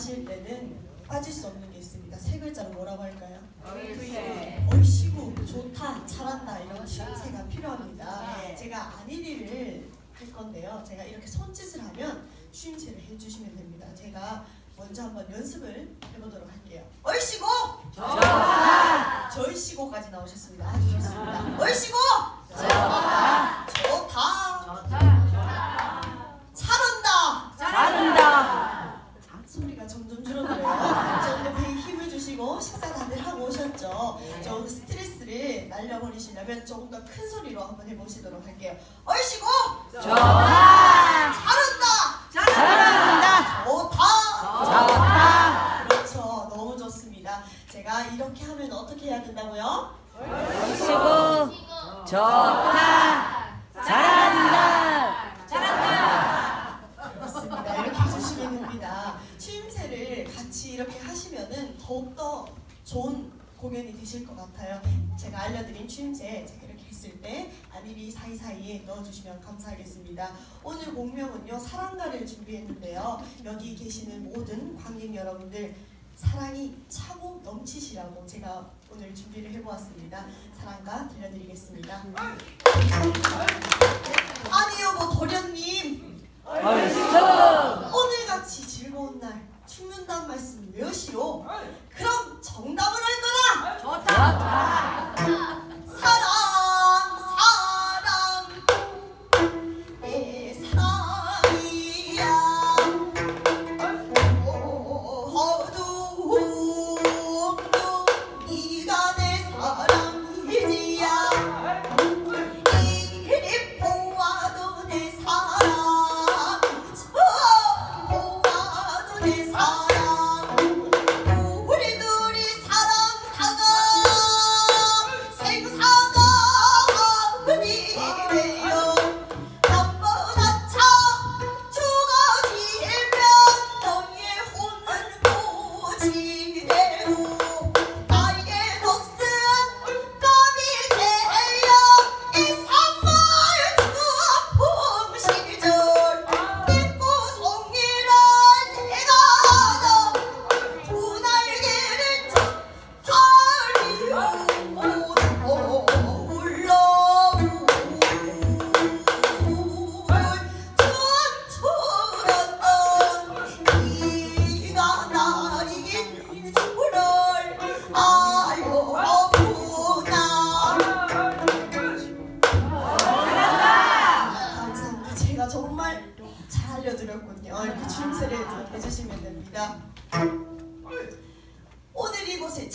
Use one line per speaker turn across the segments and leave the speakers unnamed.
하실 때는 빠질 수 없는 게 있습니다. 세 글자로 뭐라고 할까요?
얼굴.
얼씨구, 좋다, 잘한다 이런 추임새가 필요합니다.
네.
제가 안일이를 할 건데요. 제가 이렇게 손짓을 하면 추임새를 해주시면 됩니다. 제가 먼저 한번 연습을 해보도록 할게요. 얼씨구!
좋다.
절씨구까지 나오셨습니다. 아주 좋습니다. 얼씨구!
좋다!
한번 해보시도록 할게요. 얼씨구!
좋다.
잘한다!
잘한다.
좋다!
좋다.
그렇죠. 너무 좋습니다. 제가 이렇게 하면 어떻게 해야 된다고요?
얼씨구. 좋다. 잘한다. 잘한다.
그렇습니다. 이렇게 해주시면 됩니다. 추임새를 같이 이렇게 하시면은 더욱더 좋은 공연이 되실 것 같아요. 제가 알려드린 추임새 제가 이렇게 했을 때 안일이 사이사이에 넣어주시면 감사하겠습니다. 오늘 공명은요 사랑가를 준비했는데요. 여기 계시는 모든 관객 여러분들 사랑이 차고 넘치시라고 제가 오늘 준비를 해보았습니다. 사랑가 들려드리겠습니다. 아니요 뭐 도련님. 오늘같이 즐거운 날 죽는다는 말씀 무엇이오? 그럼 정답을 할 거다!
좋다.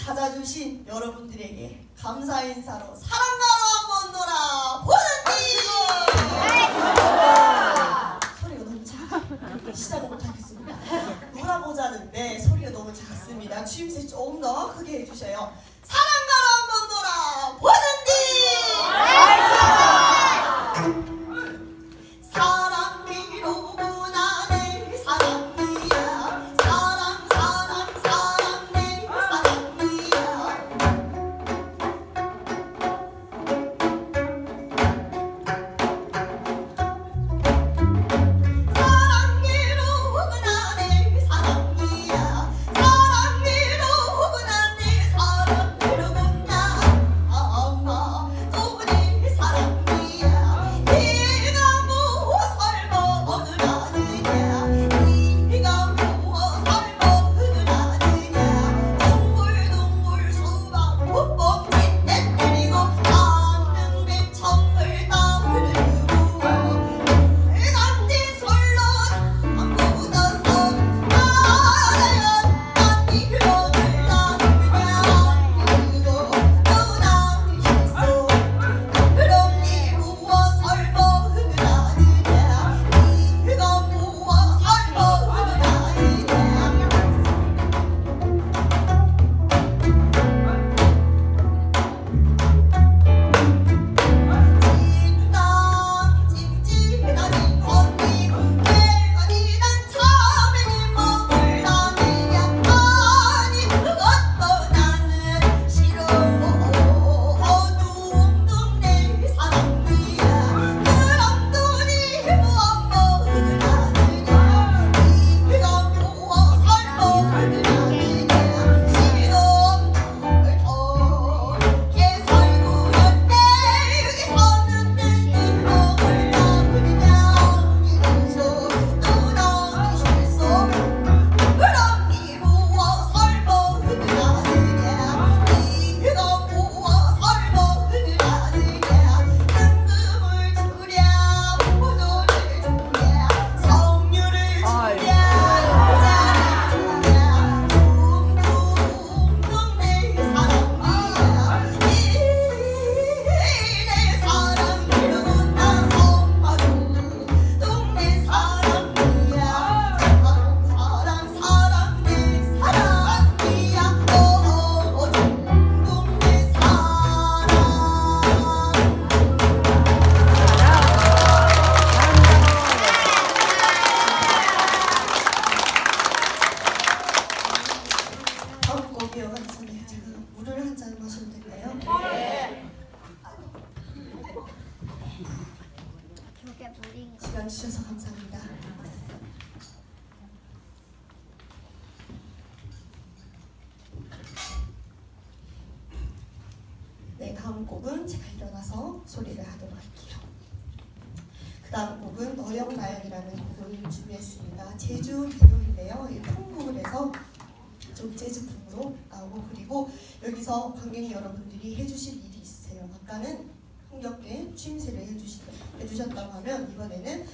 찾아주신 여러분들에게 감사 인사로 사랑가로 한번 놀아 보는지 소리가 너무 작아. 시작을 못하겠습니다. 놀아보자는데 소리가 너무 작습니다. 추임새 조금 더 크게 해주셔요 시간 주셔서 감사합니다. 네, 다음 곡은 제가 일어나서 소리를 하도록 할게요. 그 다음 곡은 어영가연이라는 곡을 준비했습니다. 제주 개도인데요. 통곡을 해서 좀 재즈풍으로 나오고 그리고 여기서 관객 여러분들이 해주실 일이 있으세요. 아까는 흥겹게 취임새를 해주시, 해주셨다고 하면 이번에는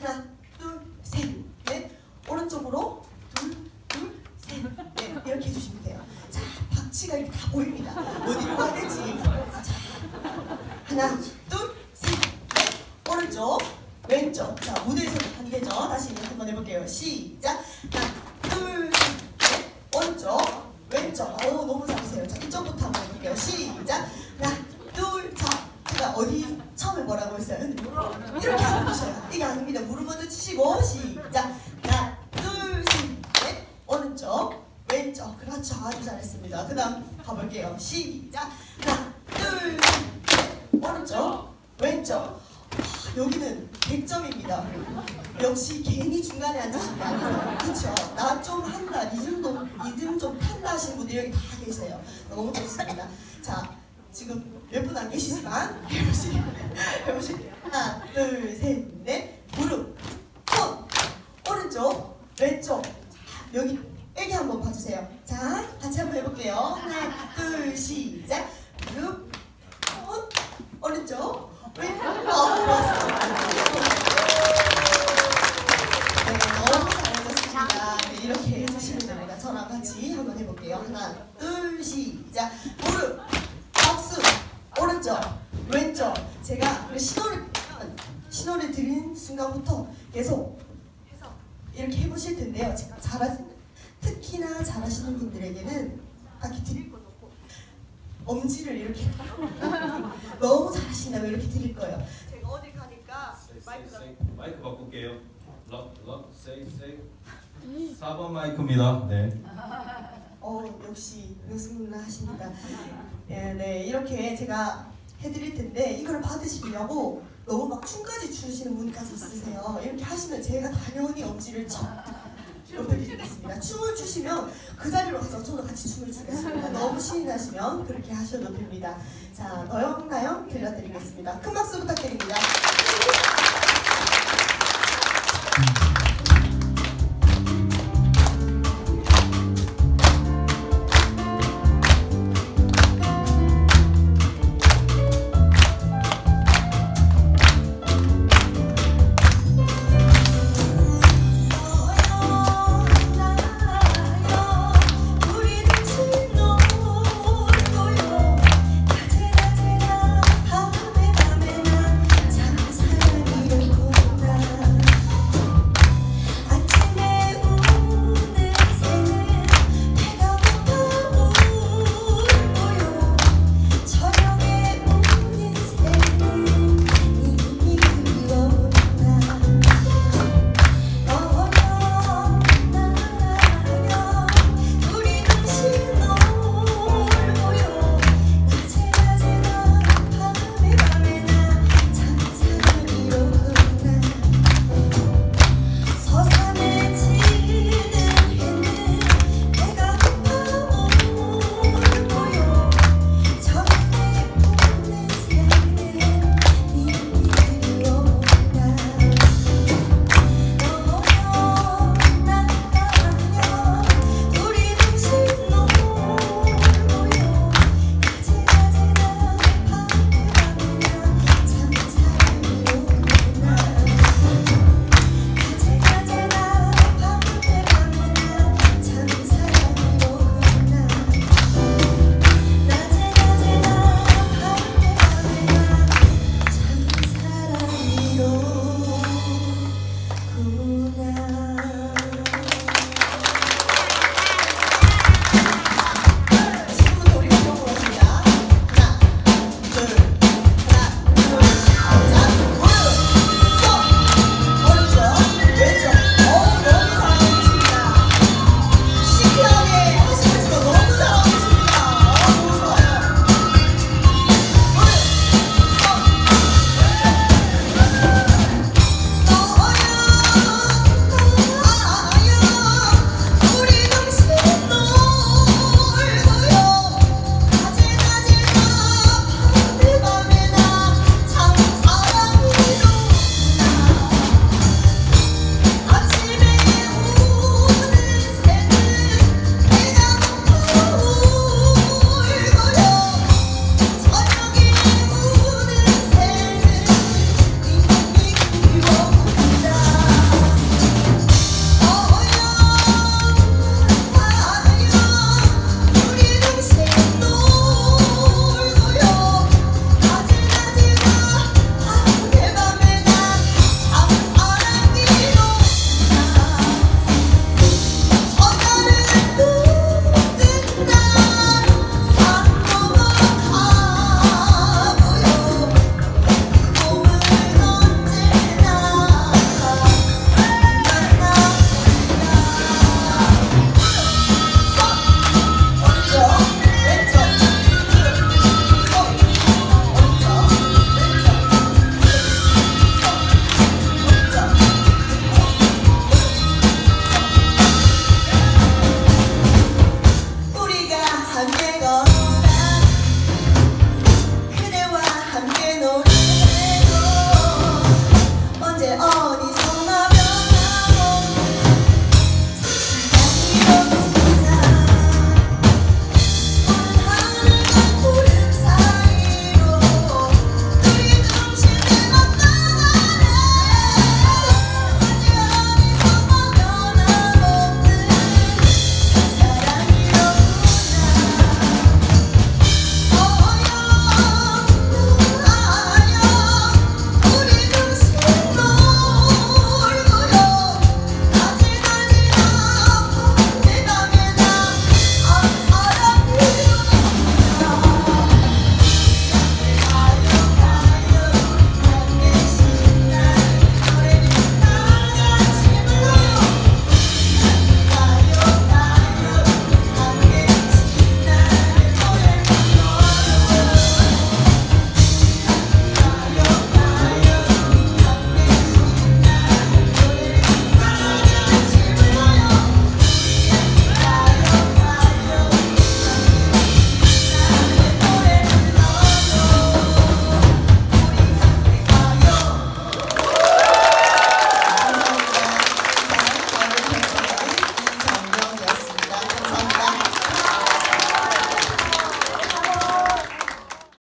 하나, 둘, 셋, 넷 오른쪽으로 둘, 둘, 셋, 넷 이렇게 해주시면 돼요. 자, 박치가 이렇게 다 보입니다. 어디로 가야 되지? 자, 하나, 둘, 셋, 넷 오른쪽, 왼쪽. 자, 무대에서도 반대죠. 다시 한번 해볼게요. 시작. 하나, 둘, 셋, 넷 오른쪽, 왼쪽. 오, 너무 잘하세요. 자, 이쪽부터 한번 해볼게요. 시작. 하나, 둘, 자. 제가 어디 처음에 이렇게 안 보셔요. 이게 아닙니다. 무릎 먼저 치시고 시작. 하나, 둘, 셋, 넷. 오른쪽, 왼쪽. 그렇죠. 아주 잘했습니다. 그 다음 가볼게요. 시작. 하나, 둘, 셋, 넷. 오른쪽, 왼쪽. 아, 여기는 100점입니다. 역시 괜히 중간에 앉으신 게 아니에요. 그렇죠? 나 좀 한다, 리듬도 리듬 좀 탄다 하신 분들이 여기 다 계세요. 너무 좋습니다. 자, 지금 몇 분 안 계시지만 해보시 해보시 하나, 둘, 셋, 넷, 무릎, 손, 오른쪽, 왼쪽. 자, 여기 애기 한번 봐주세요. 자, 같이 한번 해볼게요. 하나, 둘, 시작. 무릎, 손, 오른쪽, 왼쪽. 어, 네, 너무 잘하셨습니다. 네, 이렇게 해주시면 됩니다. 저랑 같이 한번 해볼게요. 하나, 둘, 시작. 무릎, 박수, 오른쪽, 왼쪽. 제가 신호를 신호를 드린 순간부터 계속 해서 이렇게 해보실 텐데요. 제가 잘하시는 특히나 잘하시는 분들에게는 딱히 드릴 건 없고 엄지를 이렇게 잘하신다고 이렇게 드릴 거예요. 제가 어디 가니까
세이.
마이크
바꿀게요. 럭, 럭, 세이, 세이. 4번 마이크입니다. 네.
어 역시 능숙하십니다. 네, 네 이렇게 제가 해드릴 텐데 이걸 받으시려고 너무 막 춤까지 추시는 분까지 있으세요. 이렇게 하시면 제가 당연히 엄지를 쳐 옆에드리겠습니다. 춤을 추시면 그 자리로 가서 저도 같이 춤을 추겠습니다. 나시면 그렇게 하셔도 됩니다. 자, 너영나영 들려드리겠습니다. 큰 박수 부탁드립니다.